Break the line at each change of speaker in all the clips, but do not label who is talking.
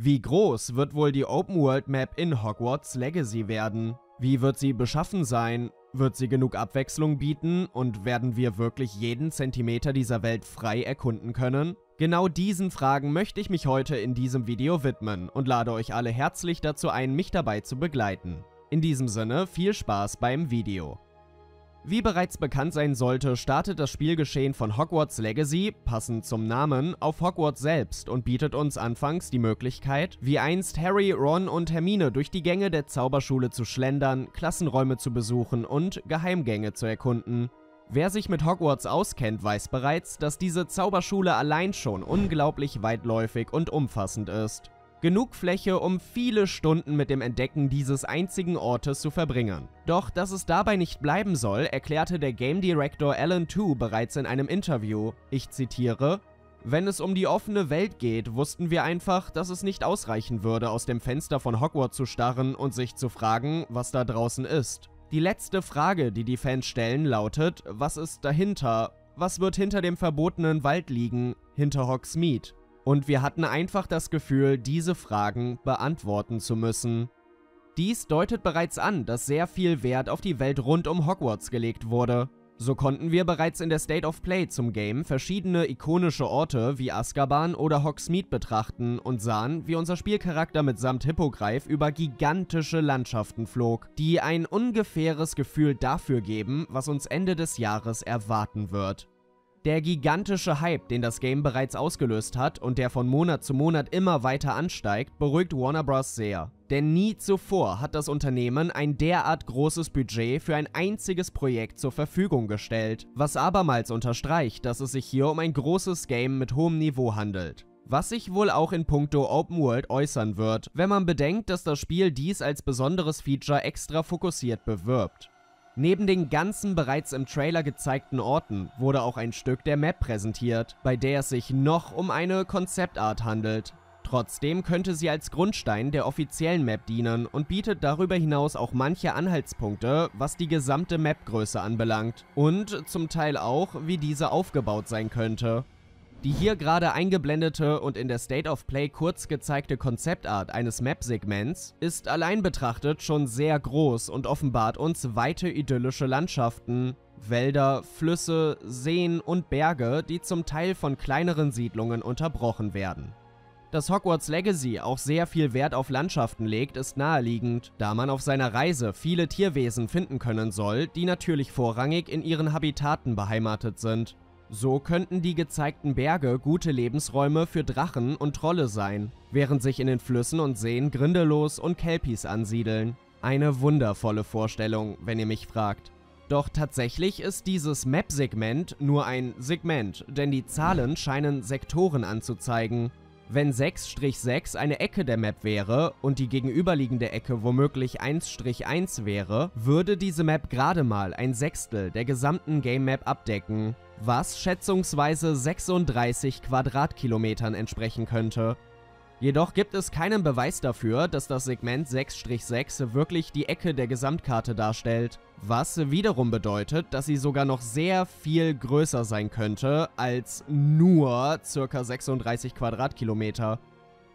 Wie groß wird wohl die Open World Map in Hogwarts Legacy werden? Wie wird sie beschaffen sein? Wird sie genug Abwechslung bieten und werden wir wirklich jeden Zentimeter dieser Welt frei erkunden können? Genau diesen Fragen möchte ich mich heute in diesem Video widmen und lade euch alle herzlich dazu ein, mich dabei zu begleiten. In diesem Sinne, viel Spaß beim Video. Wie bereits bekannt sein sollte, startet das Spielgeschehen von Hogwarts Legacy, passend zum Namen, auf Hogwarts selbst und bietet uns anfangs die Möglichkeit, wie einst Harry, Ron und Hermine durch die Gänge der Zauberschule zu schlendern, Klassenräume zu besuchen und Geheimgänge zu erkunden. Wer sich mit Hogwarts auskennt, weiß bereits, dass diese Zauberschule allein schon unglaublich weitläufig und umfassend ist. Genug Fläche, um viele Stunden mit dem Entdecken dieses einzigen Ortes zu verbringen. Doch dass es dabei nicht bleiben soll, erklärte der Game Director Alan Tu bereits in einem Interview. Ich zitiere, wenn es um die offene Welt geht, wussten wir einfach, dass es nicht ausreichen würde, aus dem Fenster von Hogwarts zu starren und sich zu fragen, was da draußen ist. Die letzte Frage, die die Fans stellen, lautet, was ist dahinter? Was wird hinter dem verbotenen Wald liegen, hinter Hogsmeade? Und wir hatten einfach das Gefühl, diese Fragen beantworten zu müssen. Dies deutet bereits an, dass sehr viel Wert auf die Welt rund um Hogwarts gelegt wurde. So konnten wir bereits in der State of Play zum Game verschiedene ikonische Orte wie Azkaban oder Hogsmeade betrachten und sahen, wie unser Spielcharakter mitsamt Hippogreif über gigantische Landschaften flog, die ein ungefähres Gefühl dafür geben, was uns Ende des Jahres erwarten wird. Der gigantische Hype, den das Game bereits ausgelöst hat und der von Monat zu Monat immer weiter ansteigt, beruhigt Warner Bros. sehr. Denn nie zuvor hat das Unternehmen ein derart großes Budget für ein einziges Projekt zur Verfügung gestellt, was abermals unterstreicht, dass es sich hier um ein großes Game mit hohem Niveau handelt was sich wohl auch in puncto Open World äußern wird, wenn man bedenkt, dass das Spiel dies als besonderes Feature extra fokussiert bewirbt. Neben den ganzen bereits im Trailer gezeigten Orten wurde auch ein Stück der Map präsentiert, bei der es sich noch um eine Konzeptart handelt. Trotzdem könnte sie als Grundstein der offiziellen Map dienen und bietet darüber hinaus auch manche Anhaltspunkte, was die gesamte Mapgröße anbelangt und zum Teil auch, wie diese aufgebaut sein könnte. Die hier gerade eingeblendete und in der State of Play kurz gezeigte Konzeptart eines Map-Segments ist allein betrachtet schon sehr groß und offenbart uns weite idyllische Landschaften, Wälder, Flüsse, Seen und Berge, die zum Teil von kleineren Siedlungen unterbrochen werden. Dass Hogwarts Legacy auch sehr viel Wert auf Landschaften legt, ist naheliegend, da man auf seiner Reise viele Tierwesen finden können soll, die natürlich vorrangig in ihren Habitaten beheimatet sind. So könnten die gezeigten Berge gute Lebensräume für Drachen und Trolle sein, während sich in den Flüssen und Seen Grindelos und Kelpies ansiedeln. Eine wundervolle Vorstellung, wenn ihr mich fragt. Doch tatsächlich ist dieses Map-Segment nur ein Segment, denn die Zahlen scheinen Sektoren anzuzeigen. Wenn 6-6 eine Ecke der Map wäre und die gegenüberliegende Ecke womöglich 1-1 wäre, würde diese Map gerade mal ein Sechstel der gesamten Game Map abdecken was schätzungsweise 36 Quadratkilometern entsprechen könnte. Jedoch gibt es keinen Beweis dafür, dass das Segment 6-6 wirklich die Ecke der Gesamtkarte darstellt, was wiederum bedeutet, dass sie sogar noch sehr viel größer sein könnte als nur ca. 36 Quadratkilometer.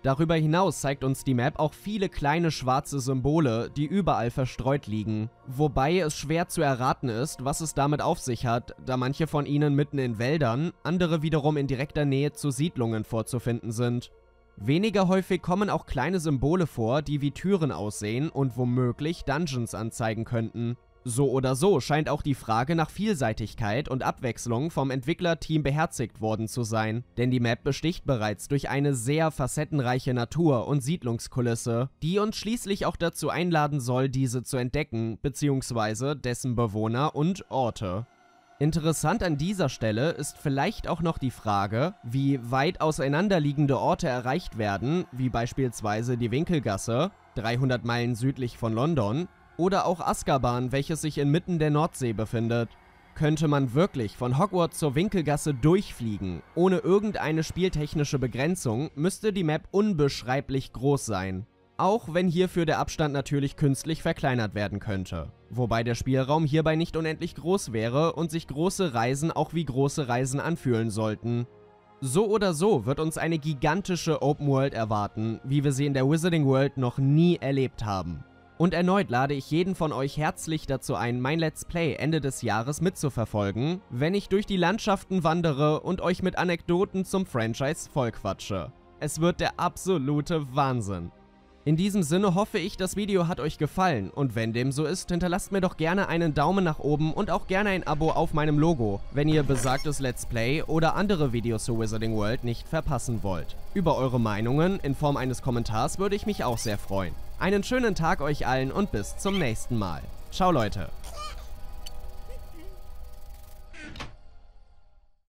Darüber hinaus zeigt uns die Map auch viele kleine schwarze Symbole, die überall verstreut liegen. Wobei es schwer zu erraten ist, was es damit auf sich hat, da manche von ihnen mitten in Wäldern, andere wiederum in direkter Nähe zu Siedlungen vorzufinden sind. Weniger häufig kommen auch kleine Symbole vor, die wie Türen aussehen und womöglich Dungeons anzeigen könnten. So oder so scheint auch die Frage nach Vielseitigkeit und Abwechslung vom Entwicklerteam beherzigt worden zu sein, denn die Map besticht bereits durch eine sehr facettenreiche Natur- und Siedlungskulisse, die uns schließlich auch dazu einladen soll, diese zu entdecken, bzw. dessen Bewohner und Orte. Interessant an dieser Stelle ist vielleicht auch noch die Frage, wie weit auseinanderliegende Orte erreicht werden, wie beispielsweise die Winkelgasse, 300 Meilen südlich von London, oder auch Azkaban, welches sich inmitten der Nordsee befindet. Könnte man wirklich von Hogwarts zur Winkelgasse durchfliegen, ohne irgendeine spieltechnische Begrenzung, müsste die Map unbeschreiblich groß sein. Auch wenn hierfür der Abstand natürlich künstlich verkleinert werden könnte. Wobei der Spielraum hierbei nicht unendlich groß wäre und sich große Reisen auch wie große Reisen anfühlen sollten. So oder so wird uns eine gigantische Open World erwarten, wie wir sie in der Wizarding World noch nie erlebt haben. Und erneut lade ich jeden von euch herzlich dazu ein, mein Let's Play Ende des Jahres mitzuverfolgen, wenn ich durch die Landschaften wandere und euch mit Anekdoten zum Franchise vollquatsche. Es wird der absolute Wahnsinn. In diesem Sinne hoffe ich, das Video hat euch gefallen und wenn dem so ist, hinterlasst mir doch gerne einen Daumen nach oben und auch gerne ein Abo auf meinem Logo, wenn ihr besagtes Let's Play oder andere Videos zu Wizarding World nicht verpassen wollt. Über eure Meinungen in Form eines Kommentars würde ich mich auch sehr freuen. Einen schönen Tag euch allen und bis zum nächsten Mal. Ciao Leute.